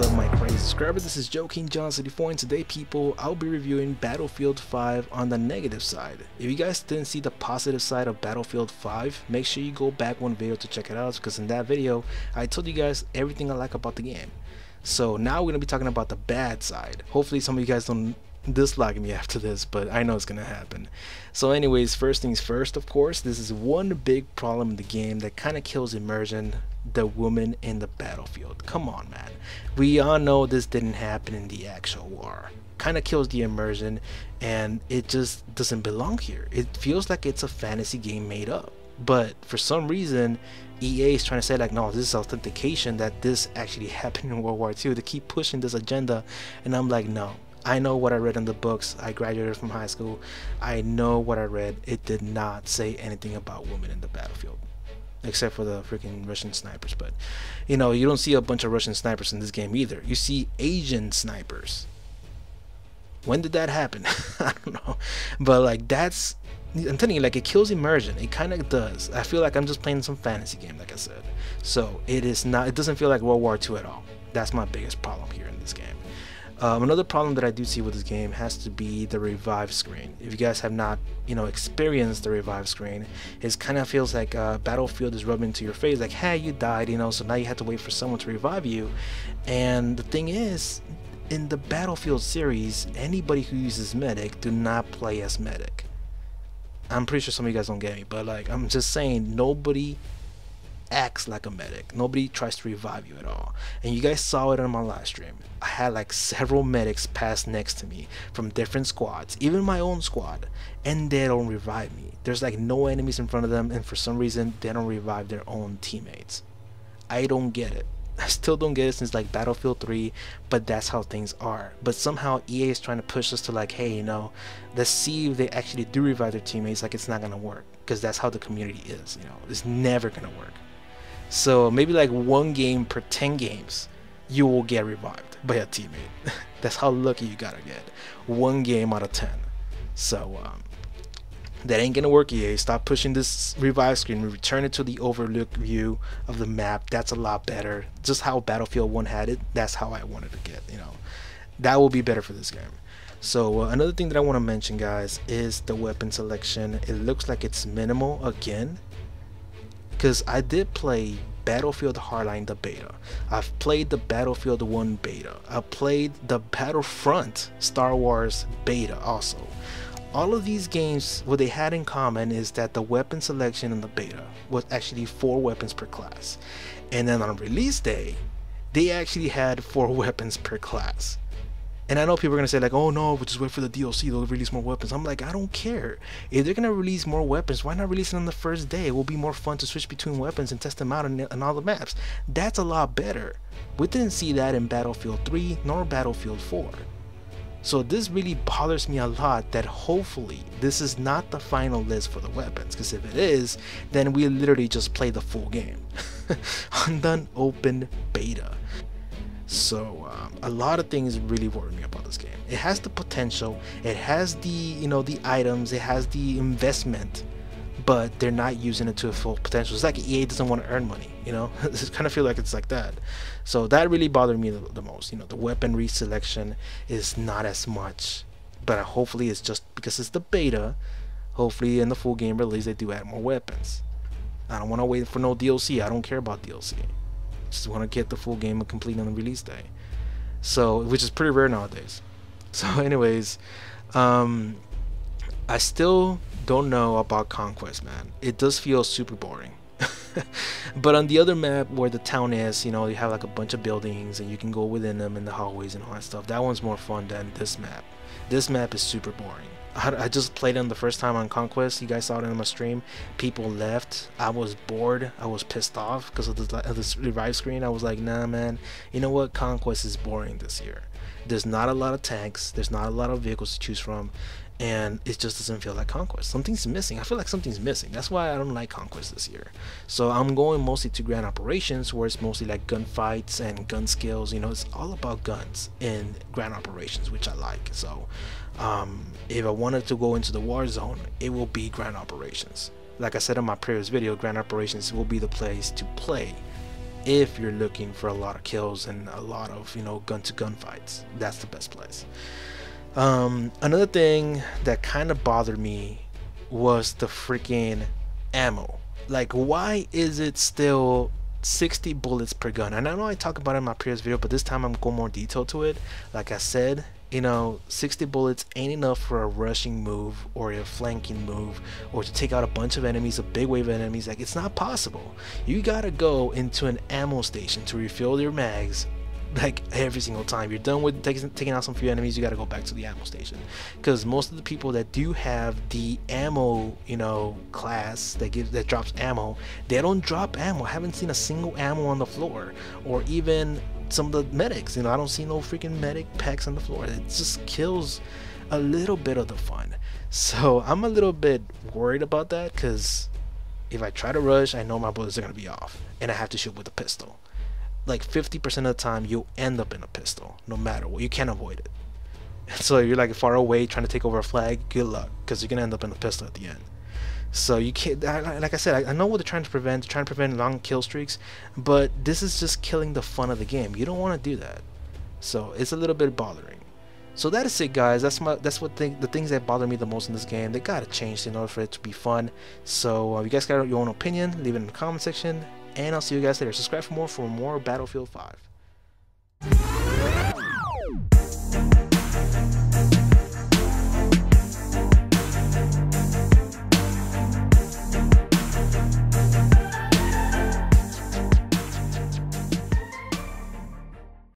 Up my crazy subscriber, this is Joe King Giant 74 and today people, I'll be reviewing Battlefield 5 on the negative side. If you guys didn't see the positive side of Battlefield 5, make sure you go back one video to check it out because in that video, I told you guys everything I like about the game. So now we're going to be talking about the bad side. Hopefully some of you guys don't dislike me after this, but I know it's gonna happen. So anyways, first things first, of course, this is one big problem in the game that kind of kills immersion, the woman in the battlefield. Come on, man. We all know this didn't happen in the actual war. Kind of kills the immersion, and it just doesn't belong here. It feels like it's a fantasy game made up. But for some reason, EA is trying to say like, no, this is authentication that this actually happened in World War II. They keep pushing this agenda, and I'm like, no, I know what I read in the books. I graduated from high school. I know what I read. It did not say anything about women in the battlefield. Except for the freaking Russian snipers. But, you know, you don't see a bunch of Russian snipers in this game either. You see Asian snipers. When did that happen? I don't know. But, like, that's. I'm telling you, like, it kills immersion. It kind of does. I feel like I'm just playing some fantasy game, like I said. So, it is not. It doesn't feel like World War II at all. That's my biggest problem here in this game. Um, another problem that I do see with this game has to be the revive screen. If you guys have not, you know, experienced the revive screen, it kind of feels like uh, Battlefield is rubbing into your face, like, hey, you died, you know, so now you have to wait for someone to revive you. And the thing is, in the Battlefield series, anybody who uses medic do not play as medic. I'm pretty sure some of you guys don't get me, but like, I'm just saying, nobody acts like a medic. Nobody tries to revive you at all. And you guys saw it on my live stream. I had like several medics pass next to me from different squads, even my own squad, and they don't revive me. There's like no enemies in front of them, and for some reason, they don't revive their own teammates. I don't get it. I still don't get it since like Battlefield 3, but that's how things are. But somehow EA is trying to push us to like, hey, you know, let's see if they actually do revive their teammates. Like it's not gonna work because that's how the community is. You know, it's never gonna work. So maybe like one game per 10 games, you will get revived by a teammate. That's how lucky you gotta get. One game out of 10. So um, that ain't gonna work EA. Stop pushing this revive screen. Return it to the overlook view of the map. That's a lot better. Just how Battlefield 1 had it, that's how I wanted to get, you know. That will be better for this game. So uh, another thing that I want to mention guys is the weapon selection. It looks like it's minimal again because I did play Battlefield Hardline the beta. I've played the Battlefield 1 beta. I played the Battlefront Star Wars beta also. All of these games, what they had in common is that the weapon selection in the beta was actually four weapons per class. And then on release day, they actually had four weapons per class. And I know people are gonna say like, oh no, we just wait for the DLC, they'll release more weapons. I'm like, I don't care. If they're gonna release more weapons, why not release it on the first day? It will be more fun to switch between weapons and test them out on, all the maps. That's a lot better. We didn't see that in Battlefield 3 nor Battlefield 4. So this really bothers me a lot that hopefully this is not the final list for the weapons because if it is then we literally just play the full game on the open beta. So um, a lot of things really worry me about this game. It has the potential, it has the you know the items, it has the investment, but they're not using it to a full potential. It's like EA doesn't want to earn money, you know. it kind of feel like it's like that. So that really bothered me the, the most. You know, the weaponry selection is not as much, but hopefully it's just because it's the beta. Hopefully in the full game release they do add more weapons. I don't want to wait for no DLC. I don't care about DLC just want to get the full game complete on the release day. So, which is pretty rare nowadays. So, anyways, um, I still don't know about Conquest, man. It does feel super boring. but on the other map where the town is, you know, you have like a bunch of buildings and you can go within them in the hallways and all that stuff. That one's more fun than this map. This map is super boring. I, just played them the first time on Conquest. You guys saw it in my stream. People left. I was bored. I was pissed off because of the, of the revive screen. I was like, nah, man. You know what? Conquest is boring this year. There's not a lot of tanks. There's not a lot of vehicles to choose from. And it just doesn't feel like Conquest. Something's missing. I feel like something's missing. That's why I don't like Conquest this year. So I'm going mostly to Grand Operations, where it's mostly like gunfights and gun skills. You know, it's all about guns in Grand Operations, which I like. So um, if I wanted to go into the war zone, it will be Grand Operations. Like I said in my previous video, Grand Operations will be the place to play if you're looking for a lot of kills and a lot of you know gun to gun fights. That's the best place. Um, another thing that kind of bothered me was the freaking ammo. Like why is it still 60 bullets per gun. And I know I talked about it in my previous video but this time I'm going more detailed to it. Like I said you know 60 bullets ain't enough for a rushing move or a flanking move or to take out a bunch of enemies a big wave of enemies. Like it's not possible. You gotta go into an ammo station to refill your mags like every single time. You're done with taking, taking out some few enemies you got to go back to the ammo station. Because most of the people that do have the ammo you know class that gives that drops ammo they don't drop ammo. I haven't seen a single ammo on the floor or even some of the medics. You know I don't see no freaking medic packs on the floor. It just kills a little bit of the fun. So I'm a little bit worried about that because if I try to rush I know my bullets are gonna be off and I have to shoot with a pistol like 50% of the time you'll end up in a pistol no matter what. You can't avoid it. So you're like far away trying to take over a flag good luck because you're gonna end up in a pistol at the end. So you can't like i said I, know what they're trying to prevent. Trying to prevent long kill streaks but this is just killing the fun of the game. You don't want to do that. So it's a little bit bothering. So that is it guys. That's my that's what the things that bother me the most in this game. They gotta change in order for it to be fun. So uh, you guys got your own opinion? Leave it in the comment section and I'll see you guys later. Subscribe for more for more Battlefield 5.